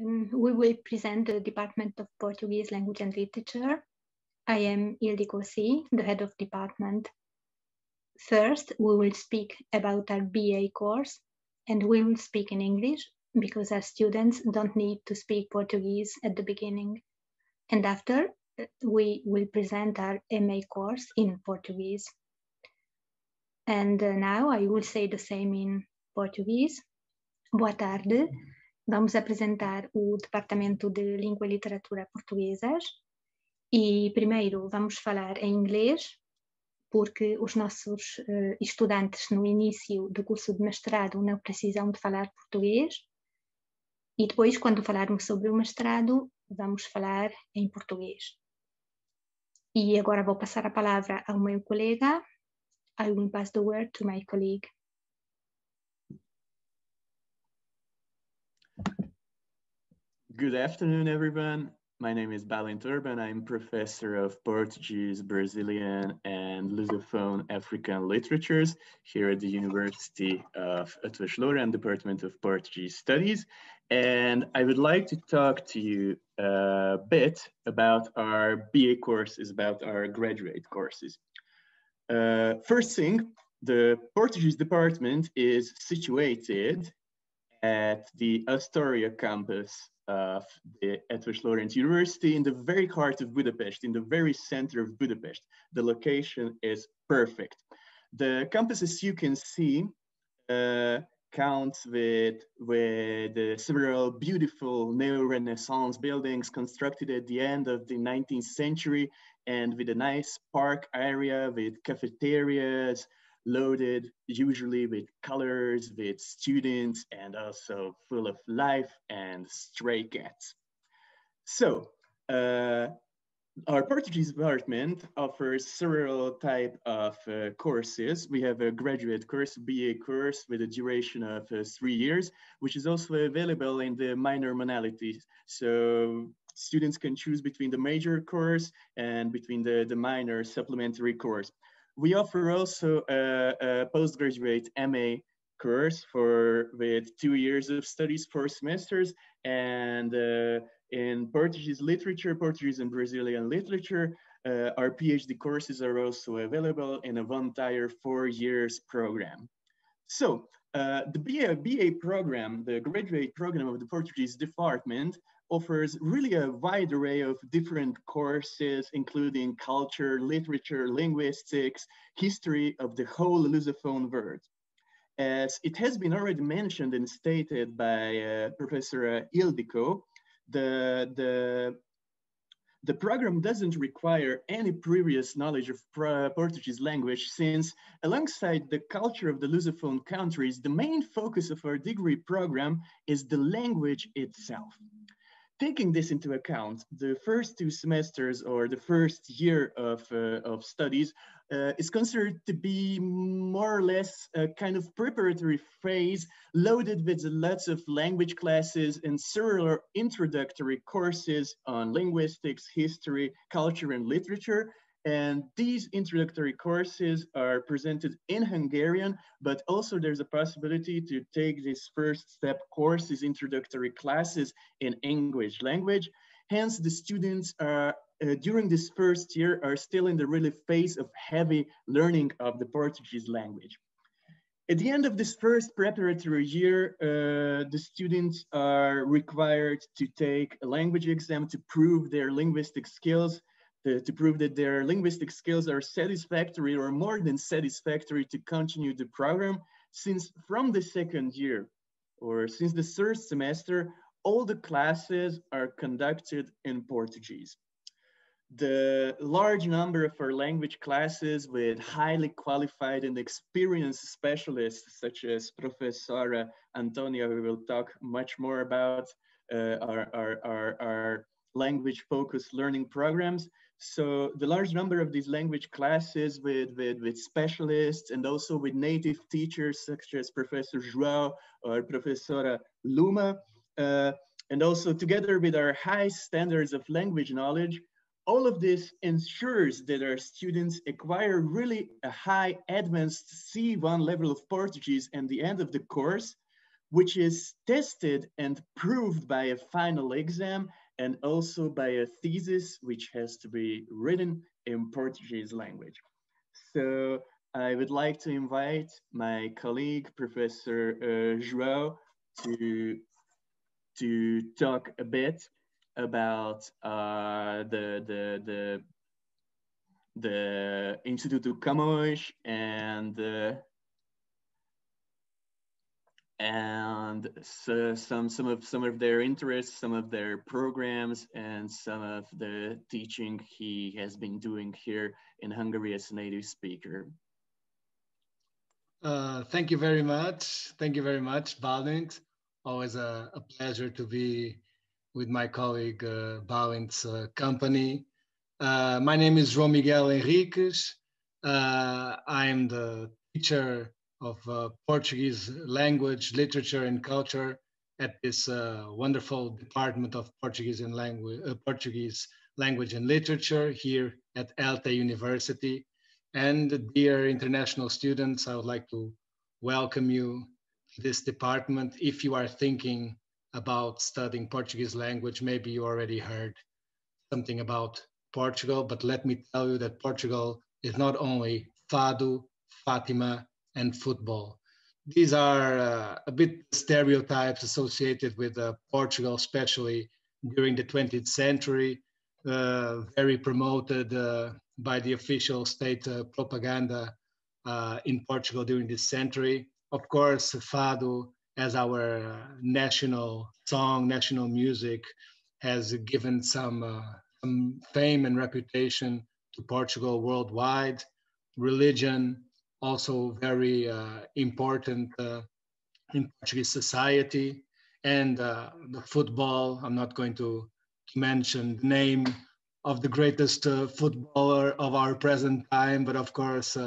Um, we will present the Department of Portuguese Language and Literature. I am Ildiko Szijj, the head of department. First, we will speak about our BA course and we will speak in English because our students don't need to speak Portuguese at the beginning. And after, we will present our MA course in Portuguese. And uh, now I will say the same in Portuguese. Boa tarde. Vamos apresentar o Departamento de Língua e Literatura Portuguesas. E primeiro vamos falar em inglês, porque os nossos uh, estudantes no início do curso de mestrado não precisam de falar português. E depois, quando falarmos sobre o mestrado, vamos falar em português. E agora vou passar a palavra ao meu colega. I will pass the word to my colleague. Good afternoon, everyone. My name is Balint Urban. I'm professor of Portuguese, Brazilian, and Lusophone African literatures here at the University of Loránd Department of Portuguese Studies. And I would like to talk to you a bit about our BA courses, about our graduate courses. Uh, first thing, the Portuguese department is situated at the Astoria campus of the Eötvös Loránd University in the very heart of Budapest, in the very center of Budapest. The location is perfect. The campus, as you can see, uh, counts with, with uh, several beautiful neo-Renaissance buildings constructed at the end of the 19th century and with a nice park area with cafeterias, loaded usually with colors, with students, and also full of life and stray cats. So uh, our Portuguese department offers several type of uh, courses. We have a graduate course, BA course with a duration of uh, three years, which is also available in the minor modalities. So students can choose between the major course and between the, the minor supplementary course. We offer also a, a postgraduate MA course for with two years of studies, four semesters, and uh, in Portuguese literature, Portuguese and Brazilian literature, uh, our PhD courses are also available in a entire four years program. So uh, the BA, BA program, the graduate program of the Portuguese department offers really a wide array of different courses, including culture, literature, linguistics, history of the whole Lusophone world. As it has been already mentioned and stated by uh, Professor Ildiko, the, the, the program doesn't require any previous knowledge of Portuguese language since alongside the culture of the Lusophone countries, the main focus of our degree program is the language itself taking this into account, the first two semesters or the first year of, uh, of studies uh, is considered to be more or less a kind of preparatory phase loaded with lots of language classes and several introductory courses on linguistics, history, culture, and literature, and these introductory courses are presented in Hungarian, but also there's a possibility to take these first step courses, introductory classes in English language. Hence, the students are, uh, during this first year are still in the really phase of heavy learning of the Portuguese language. At the end of this first preparatory year, uh, the students are required to take a language exam to prove their linguistic skills to, to prove that their linguistic skills are satisfactory or more than satisfactory to continue the program, since from the second year or since the third semester, all the classes are conducted in Portuguese. The large number of our language classes with highly qualified and experienced specialists such as Professora Antonia, we will talk much more about uh, our, our, our, our language focused learning programs so the large number of these language classes with, with, with specialists and also with native teachers such as Professor João or Professora Luma, uh, and also together with our high standards of language knowledge, all of this ensures that our students acquire really a high advanced C1 level of Portuguese at the end of the course, which is tested and proved by a final exam and also by a thesis which has to be written in Portuguese language. So I would like to invite my colleague, Professor uh, João, to, to talk a bit about uh, the, the, the, the Instituto Camões and uh, and so some some of some of their interests, some of their programs, and some of the teaching he has been doing here in Hungary as a native speaker. Uh, thank you very much. Thank you very much, Balint. Always a, a, pleasure to be with my colleague uh, Balint's uh, company. Uh, my name is João Miguel Henriques. Uh, I'm the teacher of uh, Portuguese language, literature, and culture at this uh, wonderful Department of Portuguese and language, uh, Portuguese language and literature here at ELTE University. And dear international students, I would like to welcome you to this department. If you are thinking about studying Portuguese language, maybe you already heard something about Portugal, but let me tell you that Portugal is not only Fado, Fatima, and football. These are uh, a bit stereotypes associated with uh, Portugal, especially during the 20th century, uh, very promoted uh, by the official state uh, propaganda uh, in Portugal during this century. Of course, Fado, as our national song, national music, has given some, some fame and reputation to Portugal worldwide. Religion, also very uh, important uh, in Portuguese society. And uh, the football, I'm not going to, to mention the name of the greatest footballer of our present time, but of course,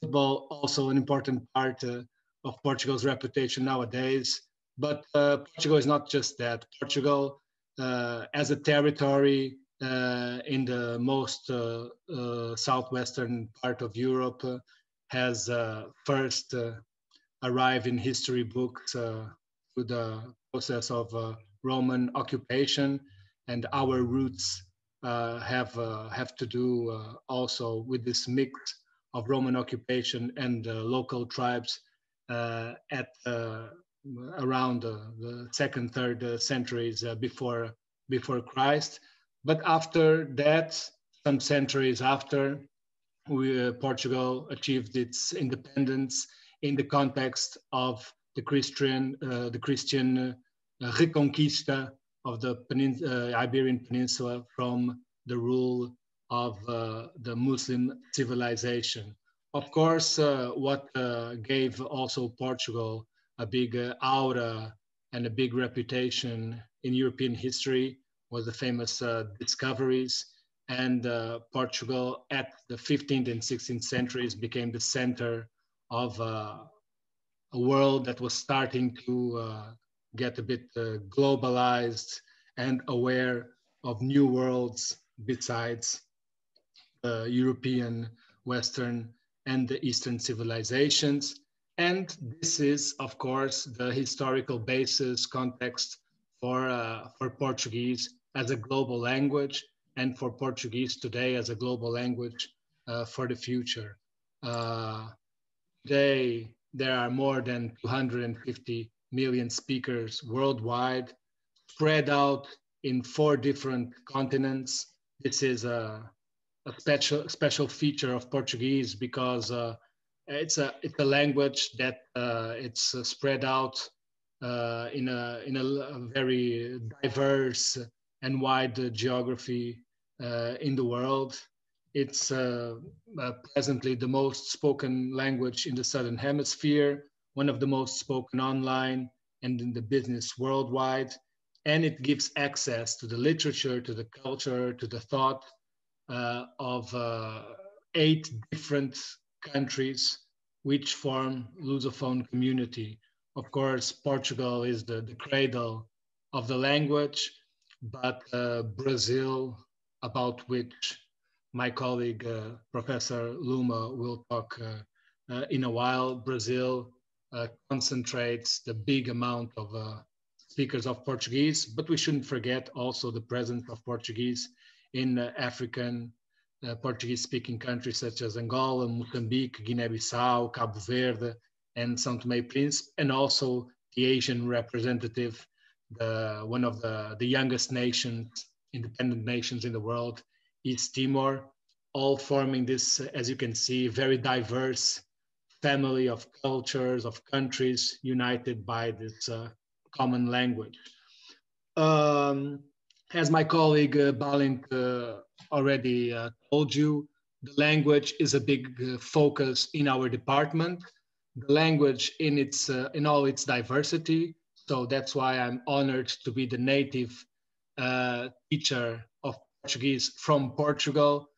football also an important part of Portugal's reputation nowadays. But uh, Portugal is not just that. Portugal, uh, as a territory uh, in the most southwestern part of Europe, has uh, first uh, arrived in history books uh, through the process of uh, Roman occupation, and our roots uh, have uh, have to do also with this mix of Roman occupation and local tribes at around the second, third centuries before before Christ. But after that, some centuries after, we, uh, Portugal achieved its independence in the context of the Christian, uh, the Christian uh, reconquista of the Penin uh, Iberian Peninsula from the rule of uh, the Muslim civilization. Of course, what gave also Portugal a big aura and a big reputation in European history was the famous discoveries and uh, Portugal at the 15th and 16th centuries became the center of uh, a world that was starting to uh, get a bit uh, globalized and aware of new worlds besides the European, Western, and the Eastern civilizations. And this is, of course, the historical basis context for, uh, for Portuguese as a global language and for Portuguese today as a global language uh, for the future. Uh, today, there are more than 250 million speakers worldwide, spread out in four different continents. This is a, a special special feature of Portuguese because uh, it's a it's a language that uh, it's uh, spread out uh, in a in a, a very diverse and wide geography uh, in the world. It's uh, uh, presently the most spoken language in the Southern Hemisphere, one of the most spoken online and in the business worldwide. And it gives access to the literature, to the culture, to the thought of eight different countries which form Lusophone community. Of course, Portugal is the, the cradle of the language, but uh, Brazil, about which my colleague, uh, Professor Luma, will talk uh, uh, in a while. Brazil uh, concentrates the big amount of uh, speakers of Portuguese, but we shouldn't forget also the presence of Portuguese in African Portuguese-speaking countries such as Angola, Mozambique, Guinea-Bissau, Cabo Verde, and São Tomé Príncipe, and also the Asian representative, the, one of the, the youngest nations, independent nations in the world, East Timor, all forming this, as you can see, very diverse family of cultures, of countries united by this uh, common language. Um, as my colleague uh, Balint uh, already uh, told you, the language is a big uh, focus in our department. The language in its uh, in all its diversity. So that's why I'm honored to be the native uh, teacher of Portuguese from Portugal.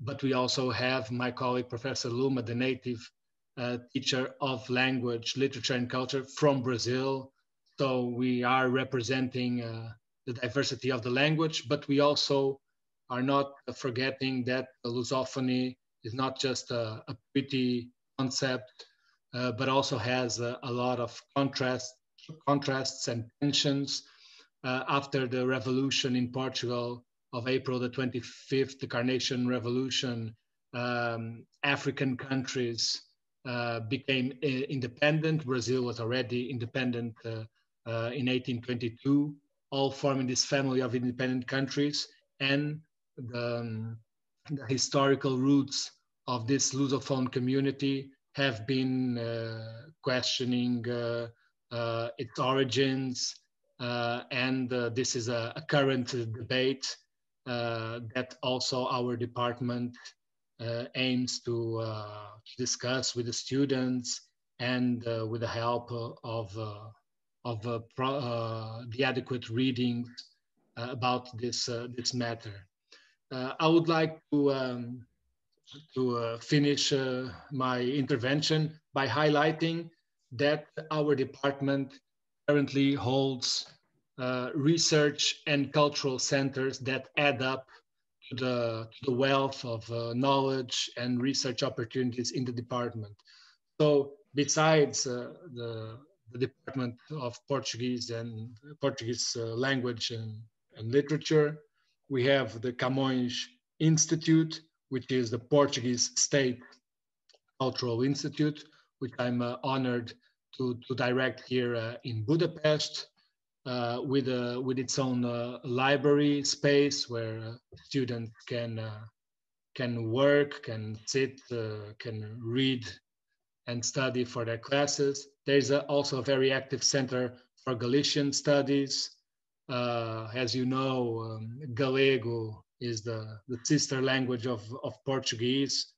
But we also have my colleague Professor Luma, the native uh, teacher of language, literature, and culture from Brazil. So we are representing uh, the diversity of the language, but we also are not forgetting that the Lusophony is not just a, a pretty concept, uh, but also has a, a, lot of contrast, contrasts and tensions. Uh, after the revolution in Portugal of April the 25th, the Carnation Revolution, um, African countries uh, became uh, independent. Brazil was already independent uh, uh, in 1822, all forming this family of independent countries. And the, um, the historical roots of this Lusophone community have been uh, questioning uh, its origins. Uh, and uh, this is a, a current debate uh, that also our department aims to, discuss with the students and with the help of, of the adequate readings about this, this matter. Uh, I would like to, um, to uh, finish uh, my intervention by highlighting that our department currently holds uh, research and cultural centers that add up to the, to the wealth of uh, knowledge and research opportunities in the department. So besides uh, the, the Department of Portuguese and Portuguese language and, and literature, we have the Camões Institute, which is the Portuguese State Cultural Institute, which I'm uh, honored to, to direct here uh, in Budapest uh, with, uh, with its own library space where students can, can work, can sit, can read and study for their classes. There's also a very active center for Galician studies, uh, as you know, um, Galego is the, the sister language of, of Portuguese.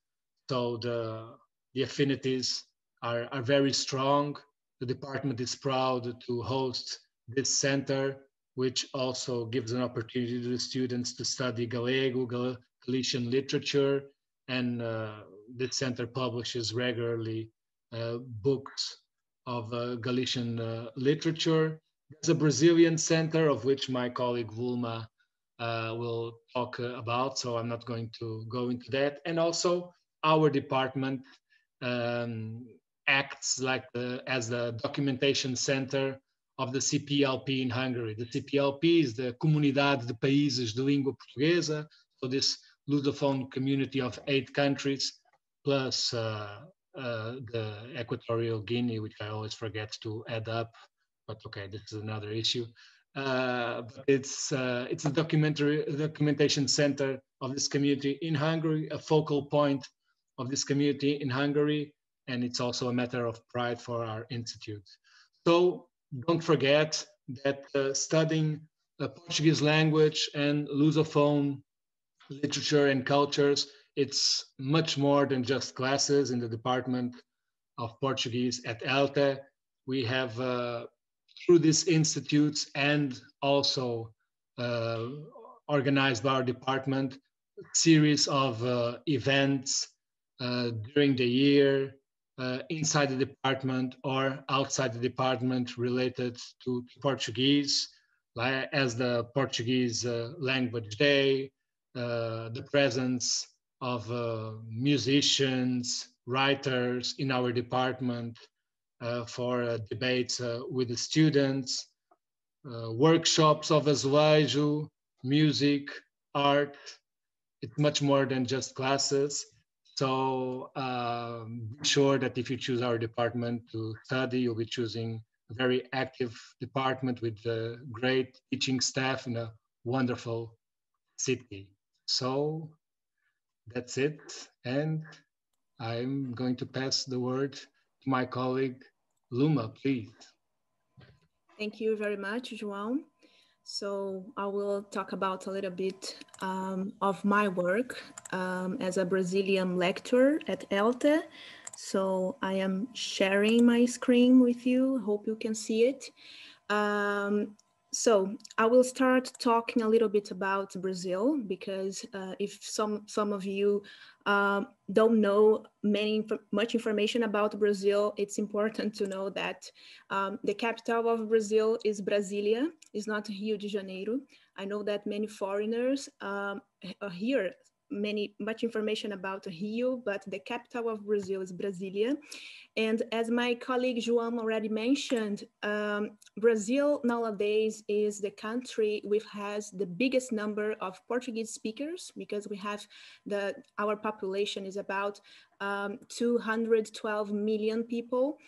So the, the affinities are, are very strong. The department is proud to host this center, which also gives an opportunity to the students to study Galego, Galician literature, and uh, this center publishes regularly uh, books of uh, Galician uh, literature. There's a Brazilian center of which my colleague Luma uh, will talk uh, about, so I'm not going to go into that. And also, our department um, acts like the, as the documentation center of the CPLP in Hungary. The CPLP is the Comunidade de Países de Língua Portuguesa, so this Lusophone community of eight countries, plus uh, uh, the Equatorial Guinea, which I always forget to add up but okay, this is another issue. Uh, but it's uh, it's a documentary documentation center of this community in Hungary, a focal point of this community in Hungary, and it's also a matter of pride for our institute. So don't forget that uh, studying the Portuguese language and Lusophone literature and cultures, it's much more than just classes in the Department of Portuguese at ELTE. We have uh, through these institutes and also uh, organized by our department series of uh, events uh, during the year uh, inside the department or outside the department related to, Portuguese, like, as the Portuguese uh, Language Day, uh, the presence of musicians, writers in our department, uh, for uh, debates uh, with the students, uh, workshops of azulejo, music, art. It's much more than just classes. So um, be sure that if you choose our department to study, you'll be choosing a very active department with a great teaching staff in a wonderful city. So that's it. And I'm going to pass the word to my colleague, Luma, please. Thank you very much, João. So I will talk about a little bit um, of my work um, as a Brazilian lecturer at ELTE. So I am sharing my screen with you. Hope you can see it. Um, so I will start talking a little bit about Brazil because uh, if some some of you um, don't know many much information about Brazil, it's important to know that um, the capital of Brazil is Brasilia, is not Rio de Janeiro. I know that many foreigners um, here many much information about Rio, but the capital of Brazil is Brasilia. And as my colleague João already mentioned, um, Brazil nowadays is the country which has the biggest number of Portuguese speakers because we have the our population is about um, 212 million people.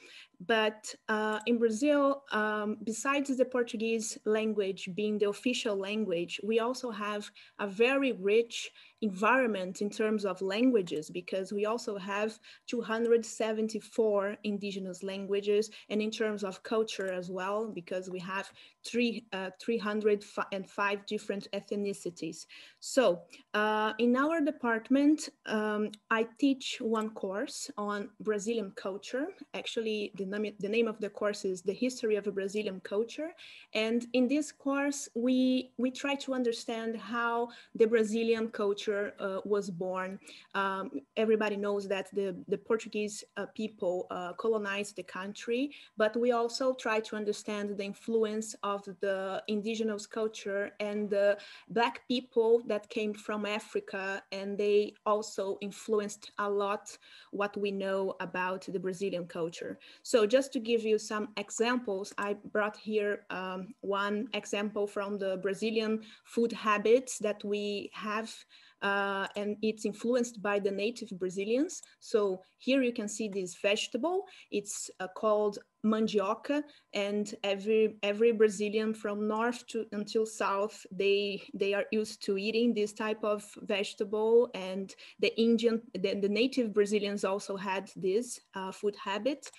But uh, in Brazil, um, besides the Portuguese language being the official language, we also have a very rich environment in terms of languages because we also have 274 indigenous languages and in terms of culture as well because we have three, uh, 305 different ethnicities. So uh, in our department, um, I teach one course on Brazilian culture. Actually, the name, the name of the course is The History of Brazilian Culture. And in this course, we, we try to understand how the Brazilian culture uh, was born. Um, everybody knows that the, the Portuguese uh, people uh, colonized the country, but we also try to understand the influence of the indigenous culture and the black people that came from Africa, and they also influenced a lot what we know about the Brazilian culture. So just to give you some examples, I brought here um, one example from the Brazilian food habits that we have uh, and it's influenced by the native Brazilians. So here you can see this vegetable. It's uh, called mandioca, and every every Brazilian from north to until south, they they are used to eating this type of vegetable. And the Indian, the, the native Brazilians also had this uh, food habit.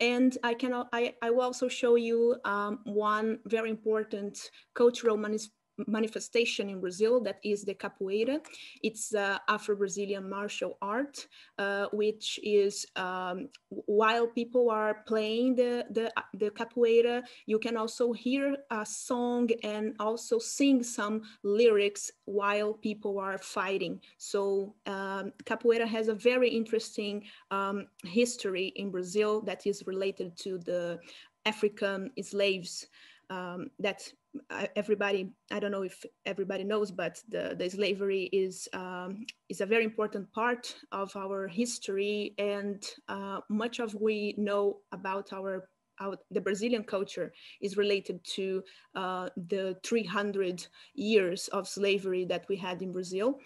And I can I, I will also show you um, one very important cultural manifestation in Brazil that is the capoeira. It's uh, Afro-Brazilian martial art, uh, which is um, while people are playing the, the, the capoeira, you can also hear a song and also sing some lyrics while people are fighting. So um, capoeira has a very interesting um, history in Brazil that is related to the African slaves um, that everybody i don't know if everybody knows but the, the slavery is um, is a very important part of our history and uh, much of we know about our, the brazilian culture is related to uh, the 300 years of slavery that we had in brazil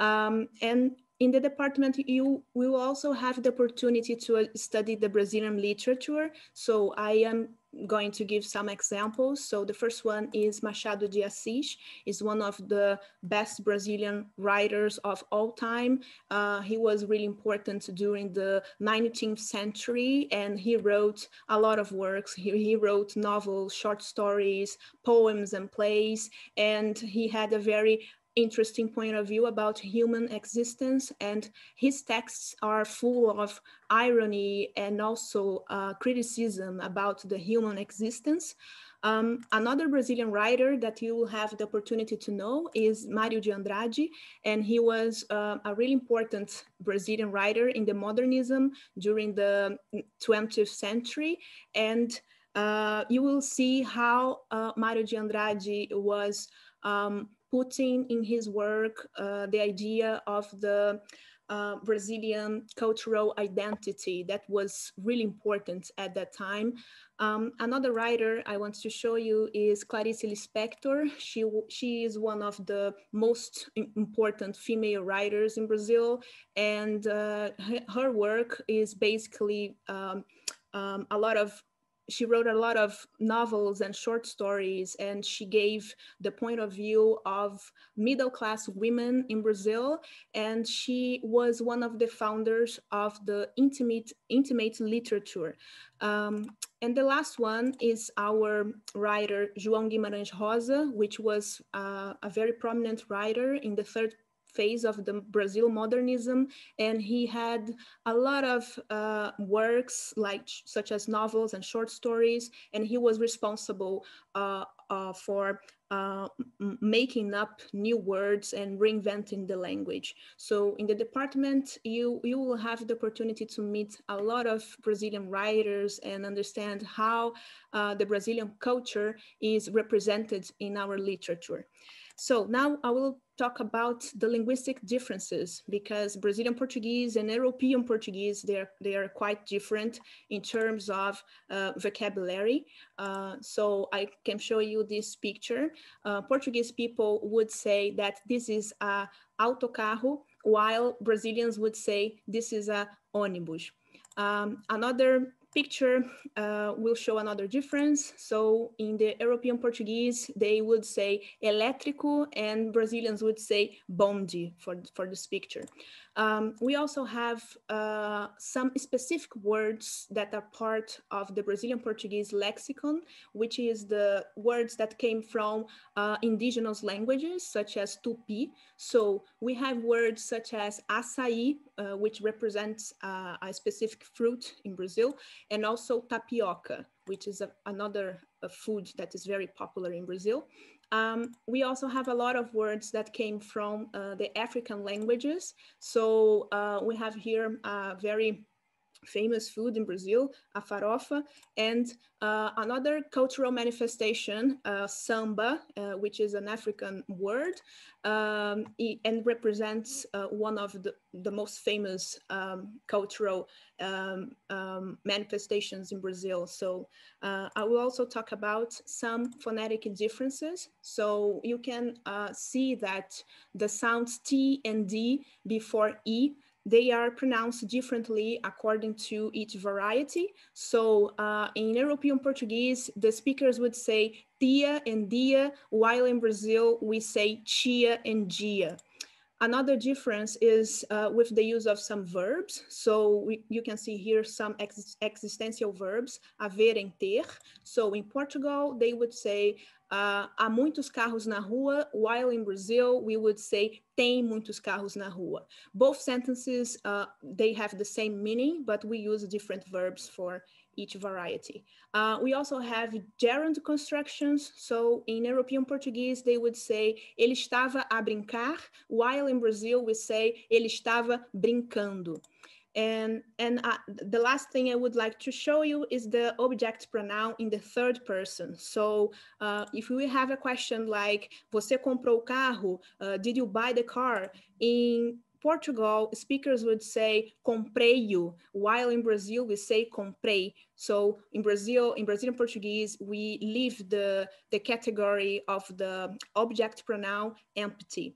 um, and in the department, you will also have the opportunity to uh, study the Brazilian literature. So I am going to give some examples. So the first one is Machado de Assis, is one of the best Brazilian writers of all time. Uh, he was really important during the 19th century and he wrote a lot of works. He, he wrote novels, short stories, poems and plays, and he had a very interesting point of view about human existence and his texts are full of irony and also uh, criticism about the human existence. Um, another Brazilian writer that you will have the opportunity to know is Mário de Andrade, and he was uh, a really important Brazilian writer in the modernism during the 20th century. And uh, you will see how uh, Mário de Andrade was um, putting in his work uh, the idea of the uh, Brazilian cultural identity that was really important at that time. Um, another writer I want to show you is Clarice Lispector. She, she is one of the most important female writers in Brazil, and uh, her work is basically um, um, a lot of she wrote a lot of novels and short stories, and she gave the point of view of middle class women in Brazil. And she was one of the founders of the intimate, intimate literature. Um, and the last one is our writer, João Guimarães Rosa, which was uh, a very prominent writer in the third phase of the Brazil modernism, and he had a lot of uh, works like such as novels and short stories, and he was responsible uh, uh, for uh, making up new words and reinventing the language. So in the department, you, you will have the opportunity to meet a lot of Brazilian writers and understand how uh, the Brazilian culture is represented in our literature. So now I will talk about the linguistic differences because Brazilian Portuguese and European Portuguese, they are, they are quite different in terms of uh, vocabulary. Uh, so I can show you this picture. Uh, Portuguese people would say that this is a autocarro, while Brazilians would say this is a ônibus. Um, another picture uh, will show another difference. So in the European Portuguese, they would say elétrico and Brazilians would say bonde for, for this picture. Um, we also have uh, some specific words that are part of the Brazilian Portuguese lexicon, which is the words that came from uh, indigenous languages, such as Tupi. So we have words such as açaí, uh, which represents uh, a specific fruit in Brazil, and also tapioca, which is a, another a food that is very popular in Brazil. Um, we also have a lot of words that came from uh, the African languages. So uh, we have here a very famous food in Brazil, a farofa, and uh, another cultural manifestation, uh, samba, uh, which is an African word um, and represents uh, one of the, the most famous um, cultural um, um manifestations in Brazil. So uh, I will also talk about some phonetic differences. So you can uh, see that the sounds T and D before E they are pronounced differently according to each variety. So uh, in European Portuguese, the speakers would say tia and dia, while in Brazil, we say chia and gia. Another difference is uh, with the use of some verbs. So we, you can see here some ex existential verbs, haver and ter. So in Portugal, they would say uh, há muitos carros na rua, while in Brazil, we would say tem muitos carros na rua. Both sentences, uh, they have the same meaning, but we use different verbs for each variety. Uh, we also have gerund constructions. So in European Portuguese, they would say ele estava a brincar, while in Brazil we say ele estava brincando. And, and uh, the last thing I would like to show you is the object pronoun in the third person. So uh, if we have a question like, você comprou o carro? Uh, did you buy the car? In Portugal, speakers would say comprei-o, while in Brazil we say comprei. So in Brazil, in Brazilian Portuguese, we leave the, the category of the object pronoun empty.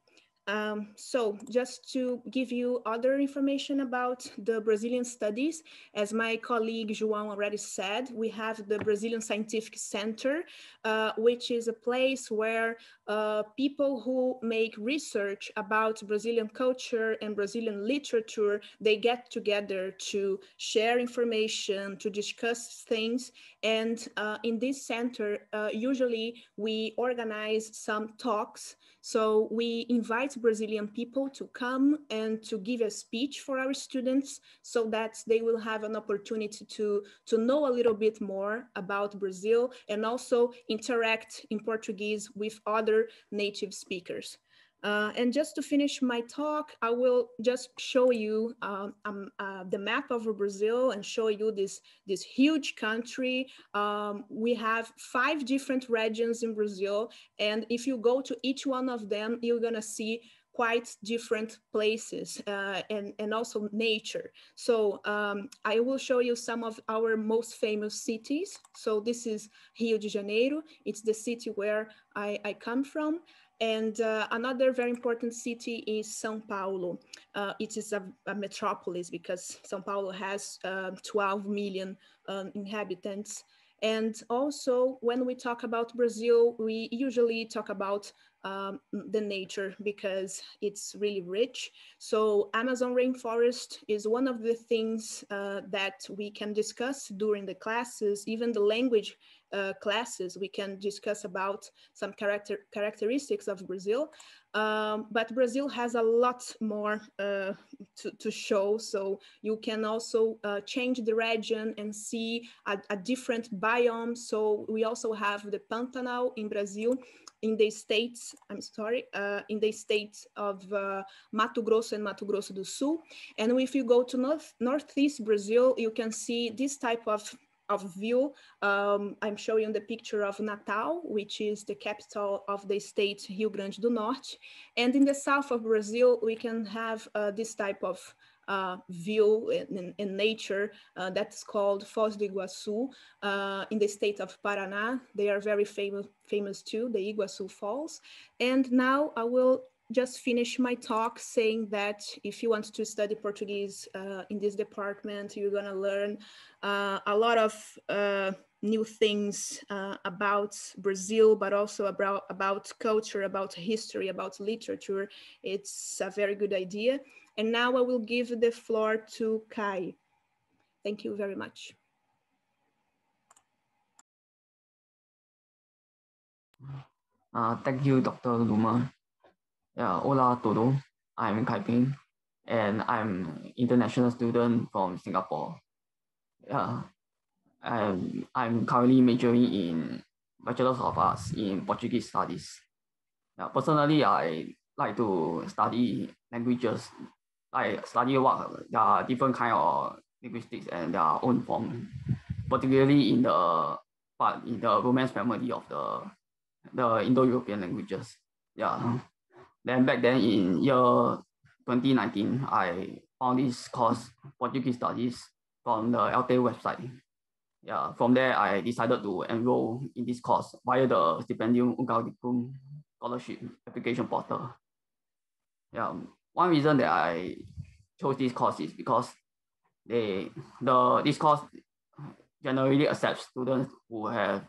Um, so just to give you other information about the Brazilian studies, as my colleague João already said, we have the Brazilian Scientific Center, uh, which is a place where uh, people who make research about Brazilian culture and Brazilian literature, they get together to share information, to discuss things. And uh, in this center, uh, usually we organize some talks so we invite Brazilian people to come and to give a speech for our students so that they will have an opportunity to, to know a little bit more about Brazil and also interact in Portuguese with other native speakers. Uh, and just to finish my talk, I will just show you um, um, uh, the map of Brazil and show you this, this huge country. Um, we have five different regions in Brazil. And if you go to each one of them, you're gonna see quite different places uh, and, and also nature. So um, I will show you some of our most famous cities. So this is Rio de Janeiro. It's the city where I, I come from. And uh, another very important city is Sao Paulo. Uh, it is a, a, metropolis because Sao Paulo has uh, 12 million um, inhabitants. And also, when we talk about Brazil, we usually talk about um, the nature because it's really rich. So Amazon rainforest is one of the things uh, that we can discuss during the classes, even the language uh, classes, we can discuss about some character characteristics of Brazil. Um, but Brazil has a lot more uh, to, to, show. So you can also uh, change the region and see a, a, different biome. So we also have the Pantanal in Brazil in the states, I'm sorry, uh, in the states of uh, Mato Grosso and Mato Grosso do Sul. And if you go to north, northeast Brazil, you can see this type of of view. Um, I'm showing the picture of Natal, which is the capital of the state Rio Grande do Norte. And in the south of Brazil, we can have uh, this type of uh, view in, in nature uh, that's called Foz do Iguaçu uh, in the state of Paraná. They are very famous, famous too, the Iguaçu Falls. And now I will just finish my talk saying that if you want to study Portuguese uh, in this department, you're gonna learn uh, a lot of uh, new things uh, about Brazil, but also about, about culture, about history, about literature. It's a very good idea. And now I will give the floor to Kai. Thank you very much. Uh, thank you, Dr. Luma. Yeah, hola todo. I'm Kai Ping, and I'm international student from Singapore. Yeah, I'm, I'm currently majoring in Bachelor of Arts in Portuguese Studies. Yeah, personally, I like to study languages. I study what there are different kind of linguistics and their own form, particularly in the but in the Romance family of the the Indo-European languages. Yeah. Then back then in year 2019, I found this course, Portuguese Studies, from the ELTE website. Yeah, from there, I decided to enroll in this course via the Stipendium Hungaricum scholarship application portal. Yeah, one reason that I chose this course is because they the this course generally accepts students who have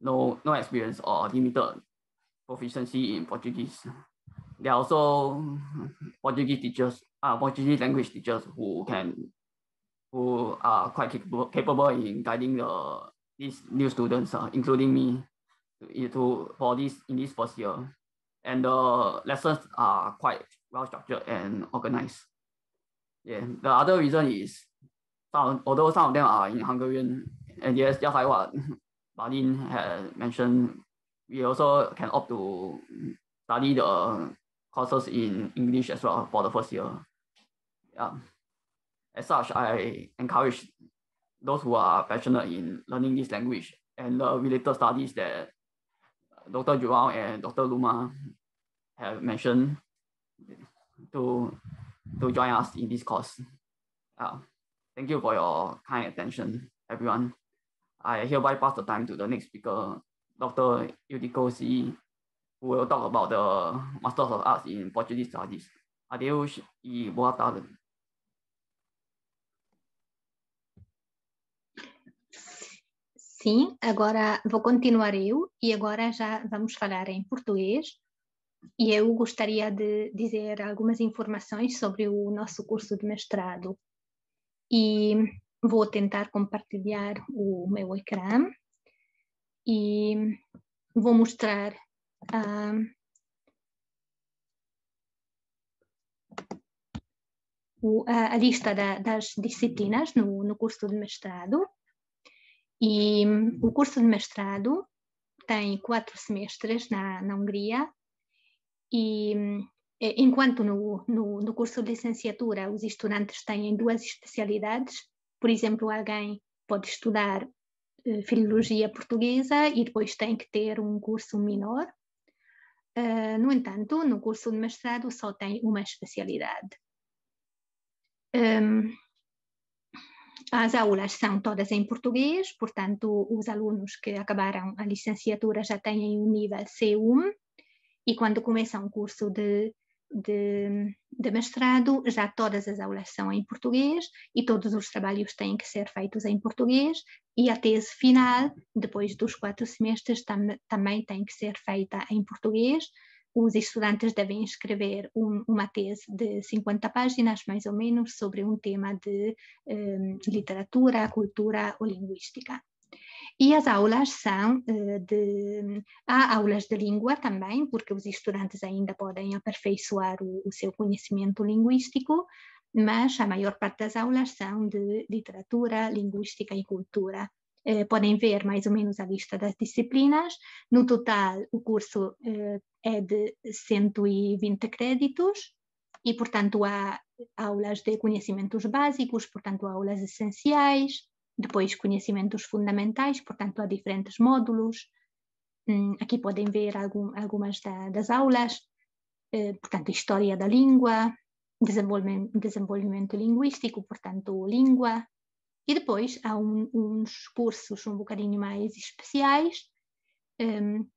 no no experience or limited proficiency in Portuguese there are also Portuguese teachers, uh, Portuguese language teachers who can, who are quite capable, in guiding the these new students, uh, including me, to, to for this in this first year, and the lessons are quite well structured and organized. Yeah, the other reason is some, although some of them are in Hungarian, and yes, just like what Balint had mentioned, we also can opt to study the courses in English as well for the first year. Yeah. As such, I encourage those who are passionate in learning this language and the related studies that Dr. Joao and Dr. Luma have mentioned to, to join us in this course. Thank you for your kind attention, everyone. I hereby pass the time to the next speaker, Dr. Eudiko Szijj will talk about the Masters of Arts in Portuguese Studies. Adeus e boa tarde. Sim, agora vou continuar eu e agora já vamos falar em português. E eu gostaria de dizer algumas informações sobre o nosso curso de mestrado. E vou tentar compartilhar o meu ecrã e vou mostrar a, a lista da, das disciplinas no, no curso de mestrado. E o curso de mestrado tem quatro semestres na, na Hungria. E enquanto no, no, no, curso de licenciatura os estudantes têm duas especialidades, por exemplo, alguém pode estudar eh, filologia portuguesa e depois tem que ter um curso menor Uh, no entanto, no curso de mestrado só tem uma especialidade. Um, as aulas são todas em português, portanto, os alunos que acabaram a licenciatura já têm um nível C1 e quando começam um curso de, de, de, mestrado, já todas as aulas são em português e todos os trabalhos têm que ser feitos em português e a tese final, depois dos quatro semestres, tam, também tem que ser feita em português, os estudantes devem escrever um, uma tese de 50 páginas, mais ou menos, sobre um tema de um, literatura, cultura ou linguística. E as aulas são uh, de. Há aulas de língua também, porque os estudantes ainda podem aperfeiçoar o, o seu conhecimento linguístico, mas a maior parte das aulas são de literatura, linguística e cultura. Eh, podem ver mais ou menos a lista das disciplinas. No total, o curso eh, é de 120 créditos e, portanto, há aulas de conhecimentos básicos, portanto, aulas essenciais, depois conhecimentos fundamentais, portanto, há diferentes módulos. Hum, aqui podem ver algum, algumas da, das aulas, eh, portanto, história da língua, desenvolvimento, desenvolvimento linguístico, portanto, língua, e depois há um, uns cursos um bocadinho mais especiais um,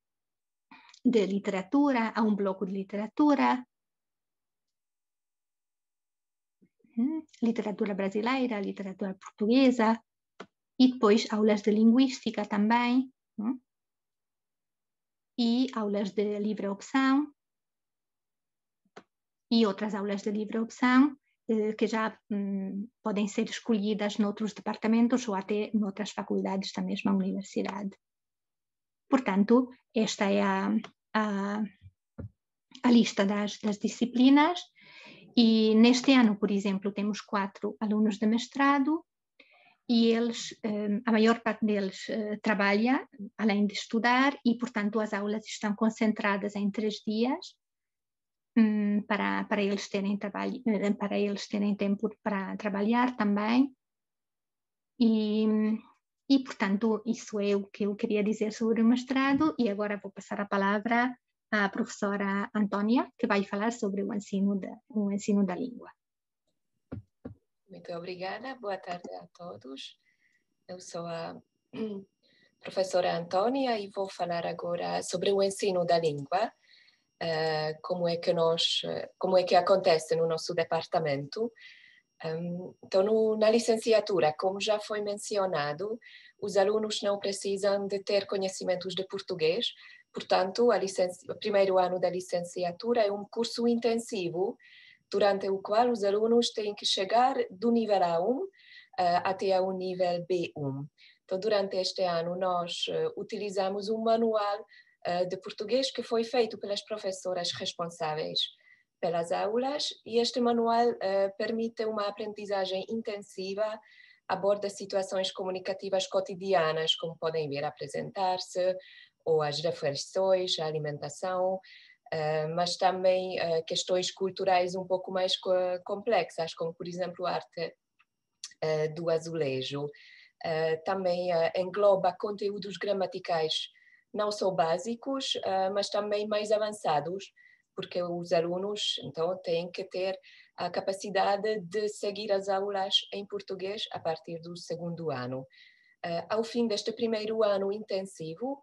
de literatura, há um bloco de literatura, hum, literatura brasileira, literatura portuguesa, e depois aulas de linguística também, hum, e aulas de livre opção, e outras aulas de livre opção, eh, que já hum, podem ser escolhidas noutros departamentos ou até noutras faculdades da mesma universidade. Portanto, esta é a, a, a lista das, das disciplinas e neste ano, por exemplo, temos quatro alunos de mestrado e eles, hum, a maior parte deles eh, trabalha além de estudar e, portanto, as aulas estão concentradas em três dias um, para, para eles terem trabalho, eh, para eles terem tempo para trabalhar também. E, e, portanto, isso é o que eu queria dizer sobre o mestrado, e agora vou passar a palavra à professora Antônia, que vai falar sobre o ensino da, o ensino da língua. Muito obrigada, boa tarde a todos. Eu sou a professora Antônia e vou falar agora sobre o ensino da língua uh, como é que nós, como é que acontece no nosso departamento. Um, então, no, na licenciatura, como já foi mencionado, os alunos não precisam de ter conhecimentos de português, portanto, o primeiro ano da licenciatura é um curso intensivo, durante o qual os alunos têm que chegar do nível A1 uh, até ao nível B1. Então, durante este ano, nós uh, utilizamos um manual eh, de português que foi feito pelas professoras responsáveis pelas aulas e este manual uh, permite uma aprendizagem intensiva, aborda situações comunicativas cotidianas, como podem ver apresentar-se, ou as refeições, a alimentação, uh, mas também questões culturais um pouco mais co complexas, como por exemplo a arte do azulejo. também engloba conteúdos gramaticais não só básicos, uh, mas também mais avançados, porque os alunos então têm que ter a capacidade de seguir as aulas em português a partir do segundo ano. Uh, ao fim deste primeiro ano intensivo,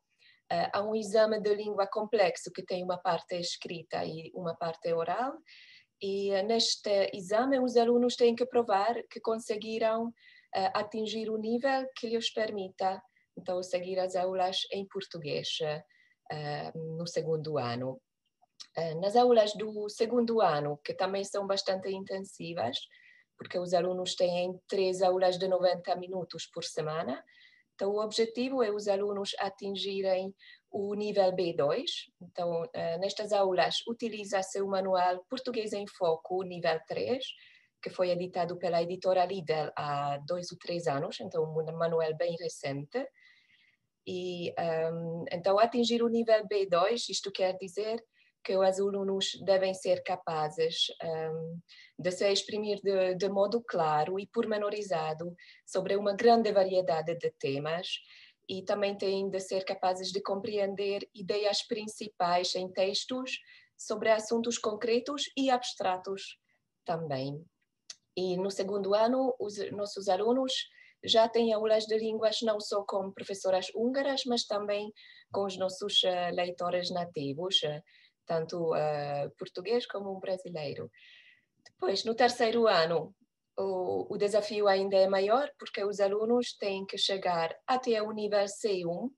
uh, há um exame de língua complexo que tem uma parte escrita e uma parte oral, e neste exame os alunos têm que provar que conseguiram atingir o nível que lhes permita então seguir as aulas em português uh, no segundo ano. Uh, nas aulas do segundo ano, que também são bastante intensivas, porque os alunos têm três aulas de 90 minutos por semana, então o objetivo é os alunos atingirem o nível B2. Então, uh, nestas aulas utiliza-se o manual Português em Foco, nível 3, que foi editado pela editora Lidl há dois ou três anos, então um manual bem recente. E um, então atingir o nível B2, isto quer dizer que os alunos devem ser capazes um, de se exprimir de, de, modo claro e pormenorizado sobre uma grande variedade de temas e também têm de ser capazes de compreender ideias principais em textos sobre assuntos concretos e abstratos também. E no segundo ano, os nossos alunos já têm aulas de línguas não só com professoras húngaras, mas também com os nossos uh, leitores nativos, uh, tanto uh, português como brasileiro. Depois, no terceiro ano, o, o, desafio ainda é maior, porque os alunos têm que chegar até o nível C1.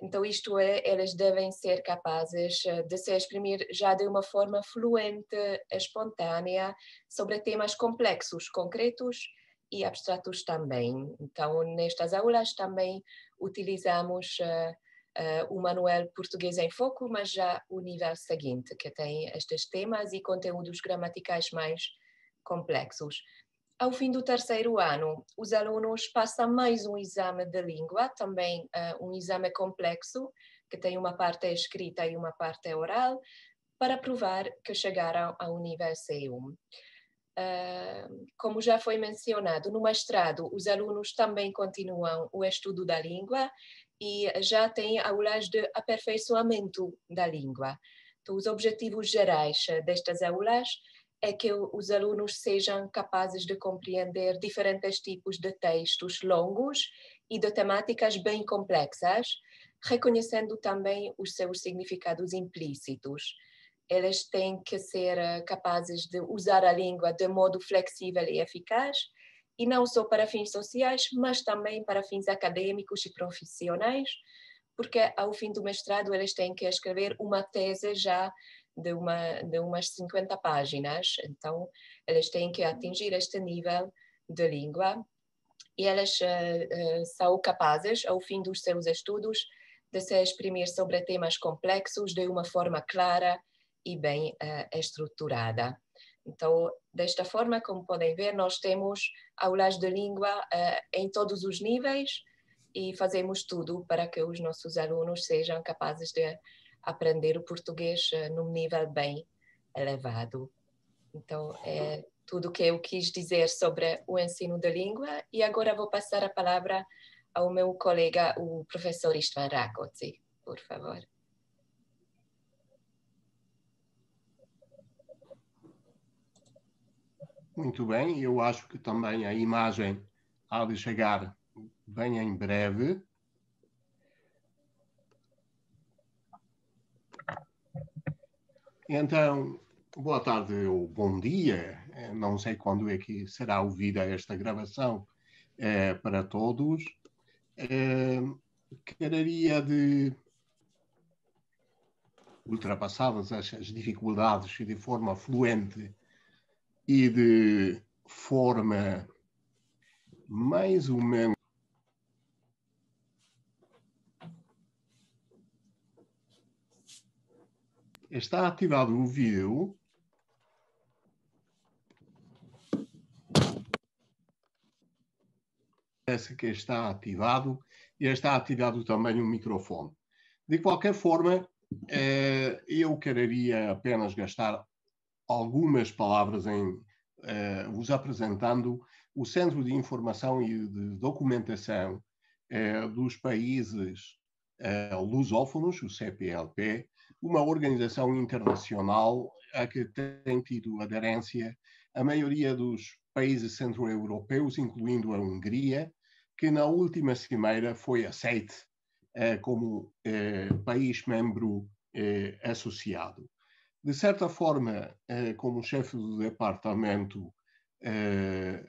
Então, isto é, eles devem ser capazes de se exprimir já de uma forma fluente, espontânea, sobre temas complexos, concretos e abstratos também. Então, nestas aulas também utilizamos uh, uh, o manual Português em Foco, mas já o nível seguinte, que tem estes temas e conteúdos gramaticais mais complexos. Ao fim do terceiro ano, os alunos passam mais um exame de língua, também uh, um exame complexo, que tem uma parte escrita e uma parte oral, para provar que chegaram ao nível C1. Uh, como já foi mencionado, no mestrado os alunos também continuam o estudo da língua e já têm aulas de aperfeiçoamento da língua. Então, os objetivos gerais destas aulas é que os alunos sejam capazes de compreender diferentes tipos de textos longos e de temáticas bem complexas, reconhecendo também os seus significados implícitos elas têm que ser eh, capazes de usar a língua de modo flexível e eficaz, e não só para fins sociais, mas também para fins acadêmicos e profissionais, porque ao fim do mestrado eles têm que escrever uma tese já de, uma, de umas 50 páginas, então eles têm que atingir este nível de língua e elas uh, uh, são capazes, ao fim dos seus estudos, de se exprimir sobre temas complexos de uma forma clara e bem uh, estruturada. Então, desta forma, como podem ver, nós temos aulas de língua uh, em todos os níveis e fazemos tudo para que os nossos alunos sejam capazes de aprender o português uh, num nível bem elevado. Então, é tudo o que eu quis dizer sobre o ensino da língua e agora vou passar a palavra ao meu colega, o professor Istvan Rákóczi, por favor. Muito bem, eu acho que também a imagem há de chegar bem em breve. Então, boa tarde ou bom dia, eh, não sei quando é que será ouvida esta gravação é, para todos. É, quereria de, ultrapassadas as, dificuldades de forma fluente e de forma mais ou menos está ativado o vídeo. Parece que está ativado e está ativado também o microfone. De qualquer forma, eh, eu quereria apenas gastar algumas palavras em uh, vos apresentando o Centro de Informação e de Documentação uh, dos Países uh, Lusófonos, o CPLP, uma organização internacional a que tem tido aderência a maioria dos países centro-europeus, incluindo a Hungria, que na última cimeira foi aceite como país membro associado de certa forma, eh, como chefe do departamento eh,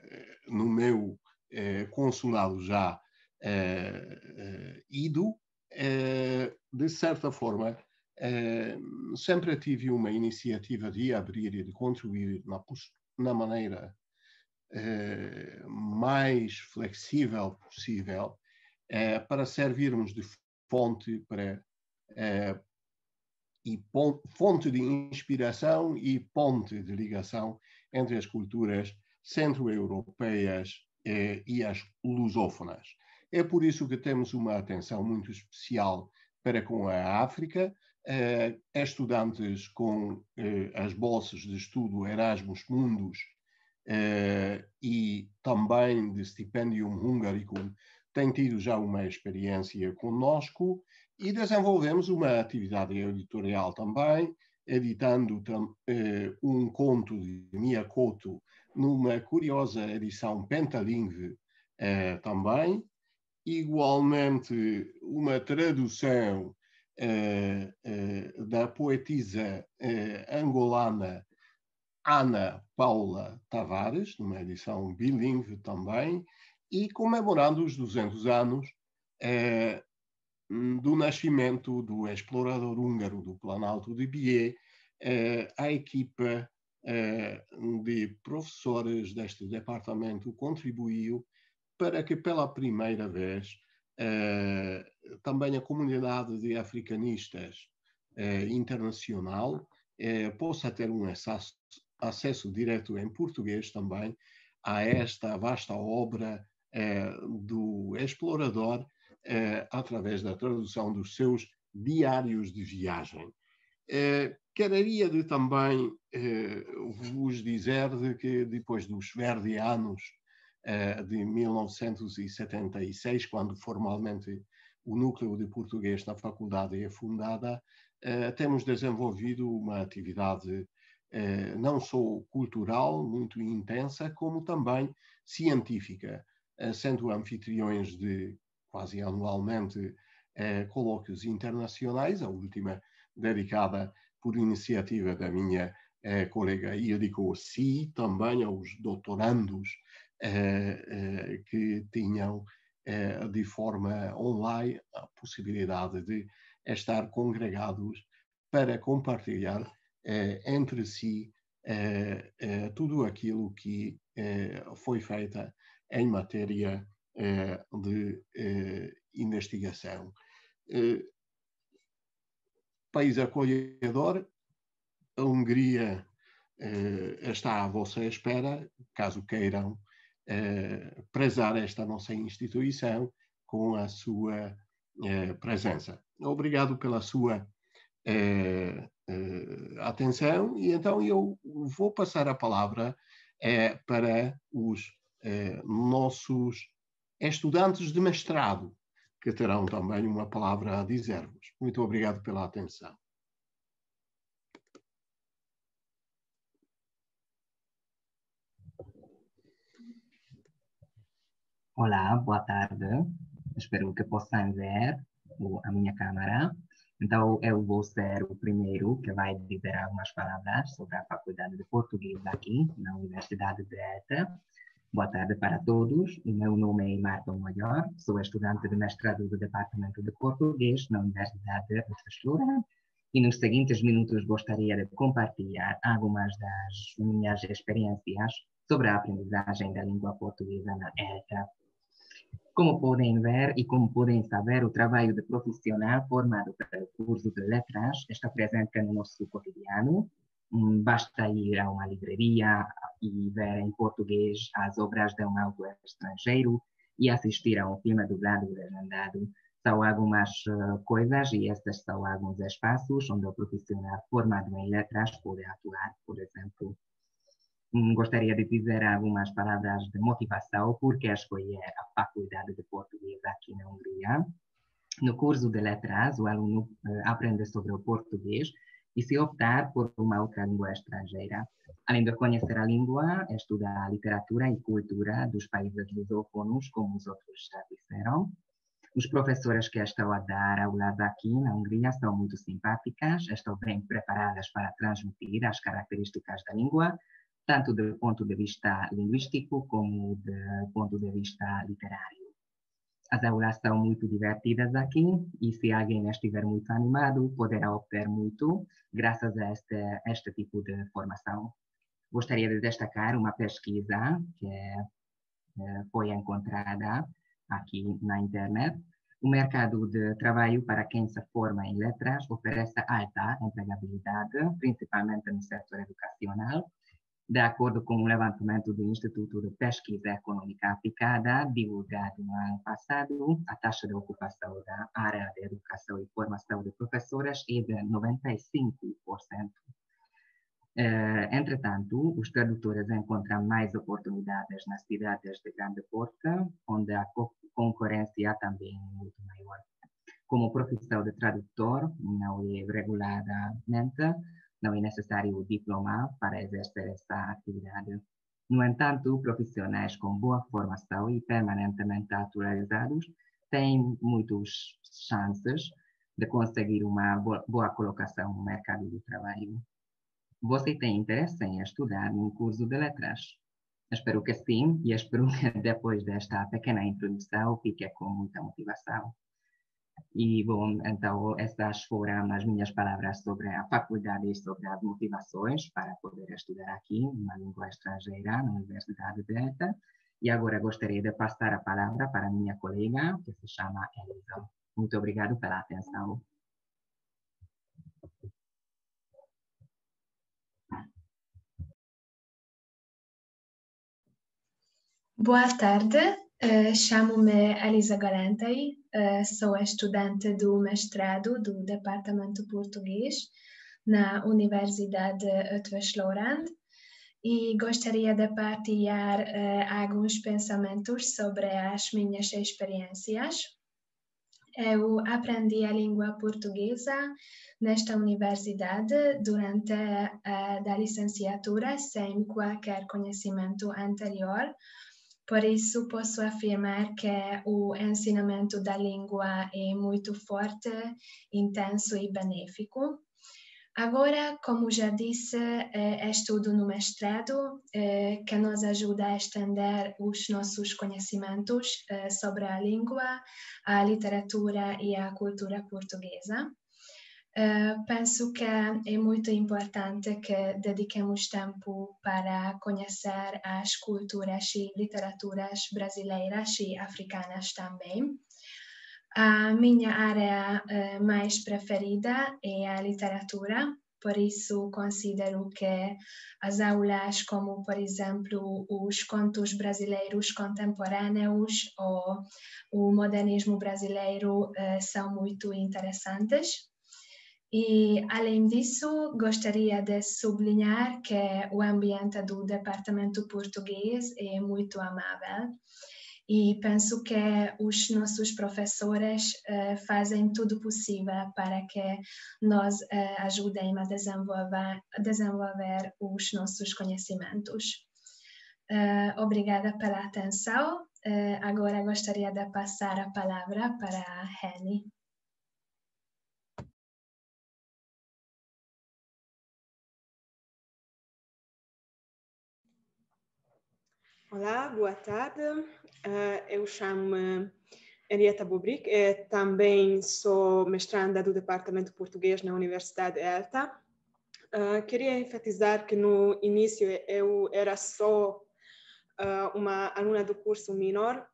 no meu eh, consulado já ido, de certa forma, sempre tive uma iniciativa de abrir e de contribuir na, na maneira mais flexível possível para servirmos de fonte para e fonte de inspiração e ponte de ligação entre as culturas centro-europeias eh, e as lusófonas. É por isso que temos uma atenção muito especial para com a África, eh, estudantes com eh, as bolsas de estudo Erasmus Mundus eh, e também de Stipendium Hungaricum tem tido já uma experiência conosco e desenvolvemos uma atividade editorial também, editando eh, um conto de Miyakoto numa curiosa edição pentalingue eh, também, igualmente uma tradução eh, eh, da poetisa eh, angolana Ana Paula Tavares, numa edição bilingue também, e comemorando os 200 anos eh, do nascimento do explorador húngaro do Planalto de Bié, eh, a equipa eh, de professores deste departamento contribuiu para que pela primeira vez eh, também a comunidade de africanistas internacional possa ter um acesso, acesso direto em português também a esta vasta obra do explorador através da tradução dos seus diários de viagem. quereria de também vos dizer de que depois dos verdianos eh, de 1976, quando formalmente o núcleo de português na faculdade é fundada, eh, temos desenvolvido uma atividade eh, não só cultural muito intensa, como também científica, sendo anfitriões de quase anualmente colóquios internacionais, a última dedicada por iniciativa da minha colega Ildiko Si, também aos doutorandos eh, eh, que tinham eh, de forma online a possibilidade de estar congregados para compartilhar entre si tudo aquilo que foi feita em matéria de investigação. País acolhedor, a Hungria está à vossa espera, caso queiram eh, prezar esta nossa instituição com a sua eh, presença. Obrigado pela sua eh, atenção e então eu vou passar a palavra para os nossos estudantes de mestrado, que terão também uma palavra a dizer-vos. Muito obrigado pela atenção. Olá, boa tarde. Espero que possam ver a minha câmera. Então, eu vou ser o primeiro que vai dizer algumas palavras sobre a Faculdade de Português aqui na Universidade de ETA. Boa tarde para todos. O meu nome é Marta Maior, sou estudante de mestrado do Departamento de Português na Universidade de Fechura. E nos seguintes minutos gostaria de compartilhar algumas das minhas experiências sobre a aprendizagem da língua portuguesa na ETA como podem ver e como podem saber, o trabalho de profissional formado pelo curso de letras está presente no nosso cotidiano. Hum, basta ir a uma livraria e ver em português as obras de um autor estrangeiro e assistir a um filme dublado e legendado. São algumas uh, coisas e estes são alguns espaços onde o profissional formado em letras pode atuar, por exemplo gostaria de dizer algumas palavras de motivação porque escolhi a Faculdade de Português aqui na Hungria. No curso de letras, o aluno uh, aprende sobre o português e se optar por uma outra língua estrangeira. Além de conhecer a língua, estuda a literatura e cultura dos países lusófonos, como os outros já disseram. Os professores que estão a dar aulas aqui na Hungria são muito simpáticas, estão bem preparadas para transmitir as características da língua, tanto do ponto de vista linguístico como do ponto de vista literário. As aulas são muito divertidas aqui e se alguém estiver muito animado, poderá obter muito graças a este, este tipo de formação. Gostaria de destacar uma pesquisa que eh, foi encontrada aqui na internet. O mercado de trabalho para quem se forma em letras oferece alta empregabilidade, principalmente no setor educacional, de acordo com o levantamento do Instituto de Pesquisa Econômica Aplicada, divulgado no ano passado, a taxa de ocupação da área de educação e formação de professoras é de 95%. entretanto, os tradutores encontram mais oportunidades nas cidades de grande porte, onde a concorrência também é muito maior. Como profissão de tradutor, não é reguladamente, não é necessário diploma para exercer essa atividade. No entanto, profissionais com boa formação e permanentemente atualizados têm muitas chances de conseguir uma boa colocação no mercado de trabalho. Você tem interesse em estudar num curso de letras? Espero que sim, e espero que depois desta pequena introdução fique com muita motivação. E, bom, então, essas foram as minhas palavras sobre a faculdade e sobre as motivações para poder estudar aqui uma língua estrangeira na Universidade de ETA. E agora gostaria de passar a palavra para a minha colega, que se chama Elisa. Muito obrigado pela atenção. Boa tarde, chamo-me Elisa Galantei, uh, sou estudante do mestrado do Departamento Português na Universidade Utrecht-Lorand e gostaria de partilhar uh, alguns pensamentos sobre as minhas experiências. Eu aprendi a língua portuguesa nesta universidade durante a licenciatura sem qualquer conhecimento anterior, por isso, posso afirmar que o ensinamento da língua é muito forte, intenso e benéfico. Agora, como já disse, é estudo no mestrado, é, que nos ajuda a estender os nossos conhecimentos é, sobre a língua, a literatura e a cultura portuguesa. Uh, penso que é muito importante que dediquemos tempo para conhecer as culturas e literaturas brasileiras e africanas também. A minha área uh, mais preferida é a literatura, por isso considero que as aulas, como por exemplo os contos brasileiros contemporâneos ou o modernismo brasileiro, uh, são muito interessantes. E, além disso, gostaria de sublinhar que o ambiente do departamento português é muito amável e penso que os nossos professores uh, fazem tudo possível para que nos uh, ajudem a desenvolver, desenvolver os nossos conhecimentos. Uh, obrigada pela atenção. agora gostaria de passar a palavra para a Henny. Olá, boa tarde. Uh, eu chamo-me Henrietta Bubrick e também sou mestranda do Departamento Português na Universidade ELTA. Uh, queria enfatizar que no início eu era só uh, uma aluna do curso menor,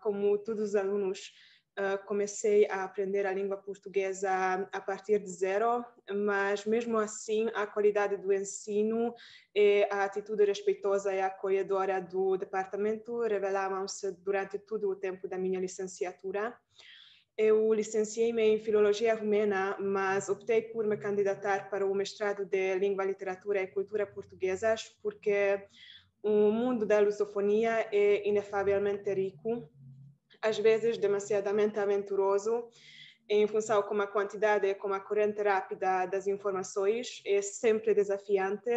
como todos os alunos Uh, comecei a aprender a língua portuguesa a partir de zero, mas mesmo assim a qualidade do ensino e a atitude respeitosa e acolhedora do departamento revelavam-se durante todo o tempo da minha licenciatura. Eu licenciei-me em Filologia Romena, mas optei por me candidatar para o mestrado de Língua, Literatura e Cultura Portuguesas, porque o mundo da lusofonia é inefavelmente rico às vezes demasiadamente aventuroso, em função com a quantidade, com a corrente rápida das informações, é sempre desafiante.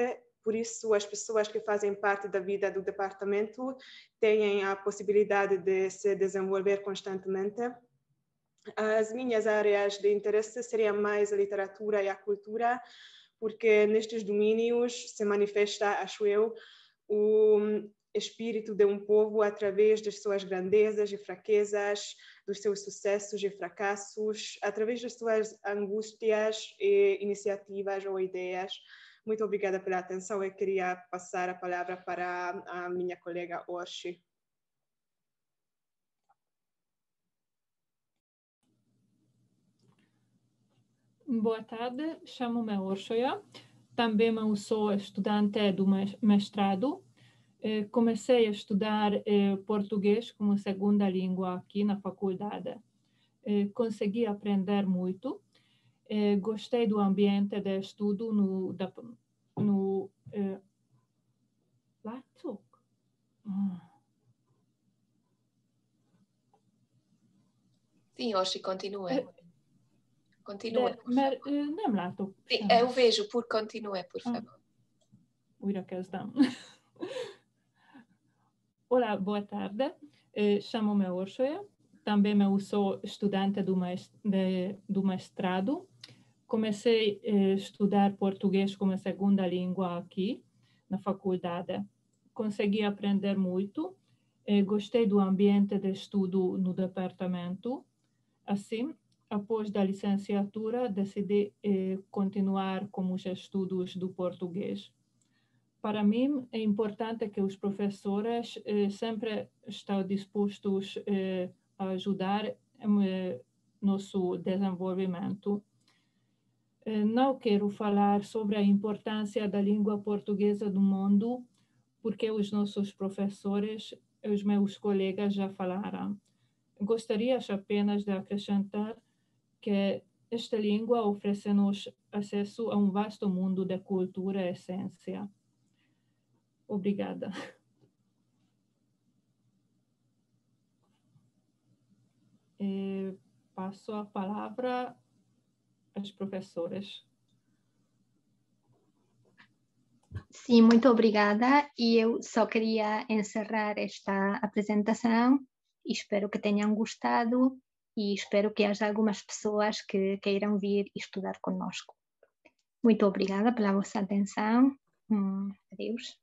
Por isso, as pessoas que fazem parte da vida do departamento têm a possibilidade de se desenvolver constantemente. As minhas áreas de interesse seriam mais a literatura e a cultura, porque nestes domínios se manifesta, acho eu, o espírito de um povo através das suas grandezas e fraquezas, dos seus sucessos e fracassos, através das suas angústias e iniciativas ou ideias. Muito obrigada pela atenção. Eu queria passar a palavra para a minha colega Orshi. Boa tarde, chamo-me Orshoya. Também sou estudante do mestrado eh, comecei a estudar eh, português como segunda língua aqui na faculdade. Eh, consegui aprender muito. gostei do ambiente de estudo no, da, no? Ah. Sì, Orsi, continua. Continua. De, mert nem látok. Sì, eu vejo, pur continue, por Ah. favor. Újra kezdem. Olá, boa tarde. Eh, Chamo-me Orsoia. Também eu sou estudante do, do mestrado. Comecei a estudar português como segunda língua aqui na faculdade. Consegui aprender muito. Eh, Gostei do ambiente de estudo no departamento. Assim, após da licenciatura, decidi eh, continuar com os estudos do português. Para mim, é importante que os professores eh, sempre estão dispostos eh, a ajudar eh, nosso desenvolvimento. Eh, não quero falar sobre a importância da língua portuguesa no mundo, porque os nossos professores, os meus colegas já falaram. Gostaria apenas de acrescentar que esta língua oferece-nos acesso a um vasto mundo de cultura e ciência. Obrigada. Eh, passo a palavra às professoras. Sim, muito obrigada. E eu só queria encerrar esta apresentação. Espero que tenham gostado e espero que haja algumas pessoas que queiram vir estudar conosco. Muito obrigada pela vossa atenção. Hum, adeus.